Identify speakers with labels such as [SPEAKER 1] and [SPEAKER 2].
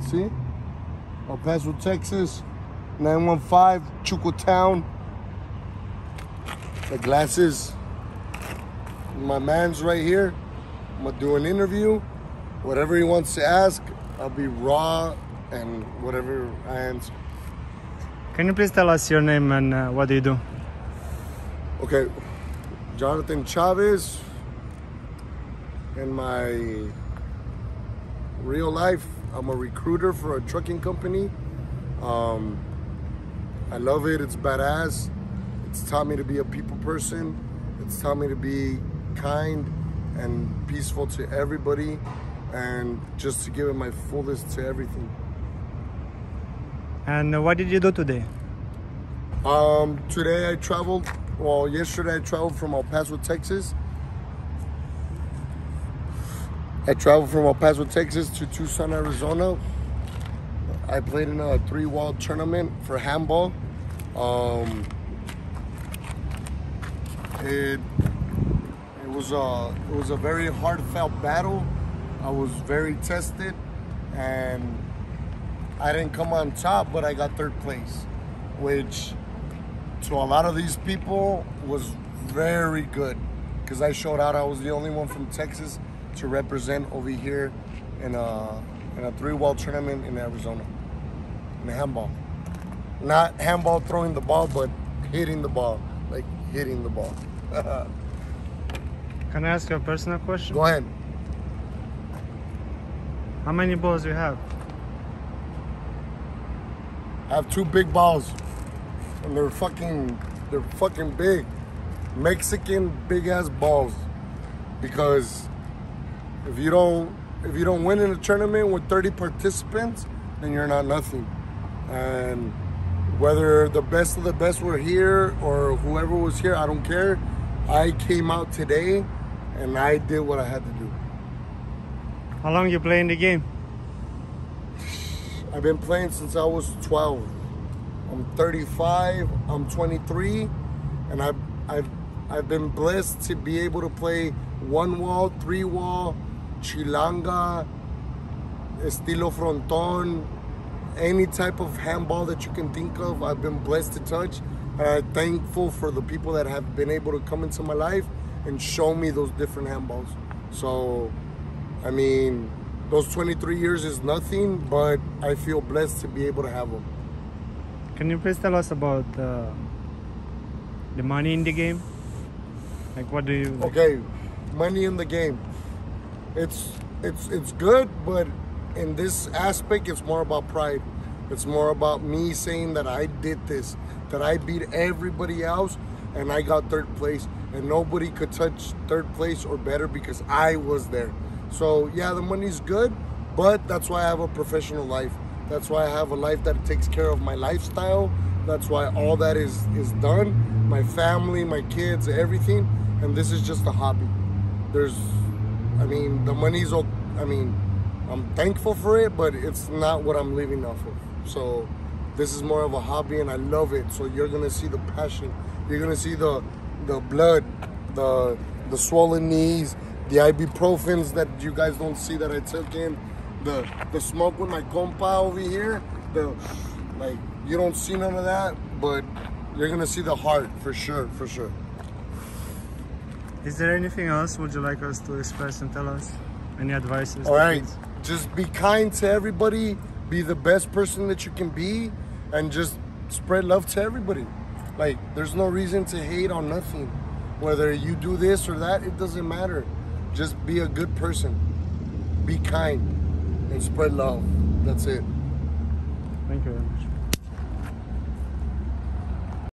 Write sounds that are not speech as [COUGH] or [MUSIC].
[SPEAKER 1] See? El Paso, Texas. 915, Chuco Town. The glasses. My man's right here. I'm gonna do an interview. Whatever he wants to ask, I'll be raw and whatever I answer.
[SPEAKER 2] Can you please tell us your name and uh, what do you do?
[SPEAKER 1] Okay, Jonathan Chavez. and my real life, I'm a recruiter for a trucking company. Um, I love it. It's badass. It's taught me to be a people person. It's taught me to be kind and peaceful to everybody and just to give it my fullest to everything.
[SPEAKER 2] And what did you do today?
[SPEAKER 1] Um, today I traveled, well, yesterday I traveled from El Paso, Texas. I traveled from El Paso, Texas to Tucson, Arizona. I played in a three-wall tournament for handball. Um, it it was a it was a very heartfelt battle. I was very tested, and I didn't come on top, but I got third place, which to a lot of these people was very good because I showed out. I was the only one from Texas to represent over here in a in a three-wall tournament in Arizona in handball. Not handball throwing the ball, but hitting the ball, like hitting the ball. [LAUGHS]
[SPEAKER 2] Can I ask you a personal question?
[SPEAKER 1] Go ahead.
[SPEAKER 2] How many balls do you have?
[SPEAKER 1] I have two big balls, and they're fucking, they're fucking big, Mexican big ass balls. Because if you don't, if you don't win in a tournament with 30 participants, then you're not nothing. And whether the best of the best were here or whoever was here, I don't care. I came out today, and I did what I had to do.
[SPEAKER 2] How long you playing the game?
[SPEAKER 1] I've been playing since I was 12. I'm 35. I'm 23, and I've I've I've been blessed to be able to play one wall, three wall, chilanga, estilo fronton, any type of handball that you can think of. I've been blessed to touch, and I'm thankful for the people that have been able to come into my life and show me those different handballs. So, I mean, those 23 years is nothing, but I feel blessed to be able to have them.
[SPEAKER 2] Can you please tell us about uh, the money in the game? Like what do you like,
[SPEAKER 1] Okay, money in the game. It's it's it's good, but in this aspect, it's more about pride. It's more about me saying that I did this, that I beat everybody else, and I got third place, and nobody could touch third place or better because I was there. So yeah, the money's good, but that's why I have a professional life. That's why I have a life that takes care of my lifestyle. That's why all that is is done. My family, my kids, everything, and this is just a hobby. There's, I mean, the money's. I mean, I'm thankful for it, but it's not what I'm living off of. So this is more of a hobby, and I love it. So you're gonna see the passion. You're gonna see the the blood, the the swollen knees, the ibuprofens that you guys don't see that I took in, the the smoke with my compa over here. The like you don't see none of that, but you're gonna see the heart for sure, for sure.
[SPEAKER 2] Is there anything else would you like us to express and tell us? Any advices?
[SPEAKER 1] All right. Just be kind to everybody. Be the best person that you can be, and just spread love to everybody. Like, there's no reason to hate on nothing. Whether you do this or that, it doesn't matter. Just be a good person. Be kind and spread love. That's it.
[SPEAKER 2] Thank you very much.